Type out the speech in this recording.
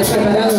¿Estás?